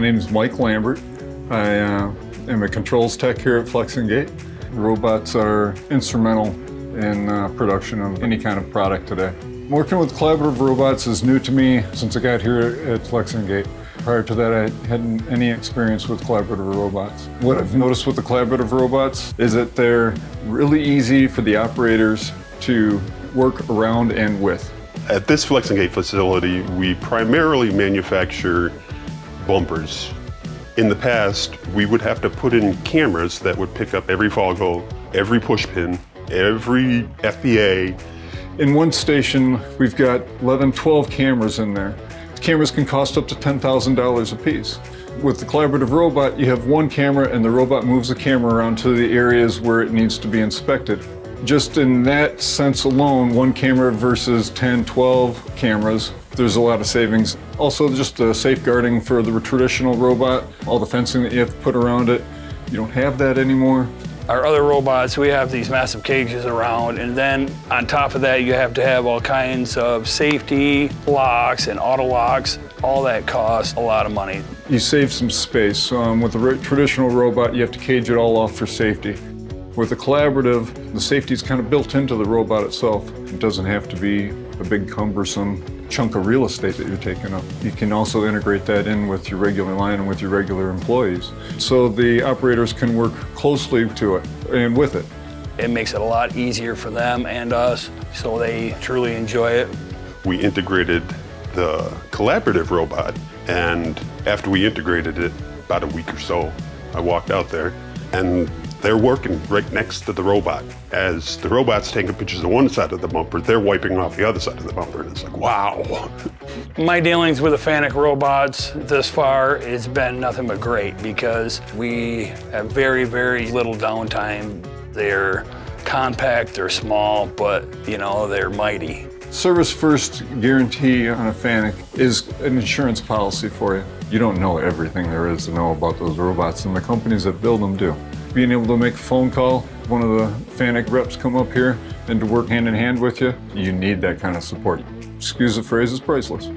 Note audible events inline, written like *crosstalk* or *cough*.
name is Mike Lambert. I uh, am a controls tech here at Flex-N-Gate. Robots are instrumental in uh, production of any kind of product today. Working with collaborative robots is new to me since I got here at Flex-N-Gate. Prior to that, I hadn't any experience with collaborative robots. What I've noticed with the collaborative robots is that they're really easy for the operators to work around and with. At this Flex-N-Gate facility, we primarily manufacture bumpers. In the past, we would have to put in cameras that would pick up every follow, every push pin, every FBA. In one station, we've got 11, 12 cameras in there. The cameras can cost up to $10,000 a piece. With the collaborative robot, you have one camera and the robot moves the camera around to the areas where it needs to be inspected. Just in that sense alone, one camera versus 10, 12 cameras, there's a lot of savings. Also, just the safeguarding for the traditional robot, all the fencing that you have to put around it, you don't have that anymore. Our other robots, we have these massive cages around, and then on top of that, you have to have all kinds of safety locks and auto locks. All that costs a lot of money. You save some space. Um, with a traditional robot, you have to cage it all off for safety. With a collaborative, the safety is kind of built into the robot itself. It doesn't have to be a big cumbersome chunk of real estate that you're taking up. You can also integrate that in with your regular line and with your regular employees. So the operators can work closely to it and with it. It makes it a lot easier for them and us, so they truly enjoy it. We integrated the collaborative robot, and after we integrated it, about a week or so, I walked out there and they're working right next to the robot. As the robot's taking pictures of one side of the bumper, they're wiping off the other side of the bumper. And it's like, wow. *laughs* My dealings with the Fanuc robots this far has been nothing but great because we have very, very little downtime. They're compact, they're small, but you know, they're mighty. Service first guarantee on a Fanuc is an insurance policy for you. You don't know everything there is to know about those robots, and the companies that build them do being able to make a phone call, one of the FANUC reps come up here and to work hand in hand with you, you need that kind of support. Excuse the phrase, it's priceless.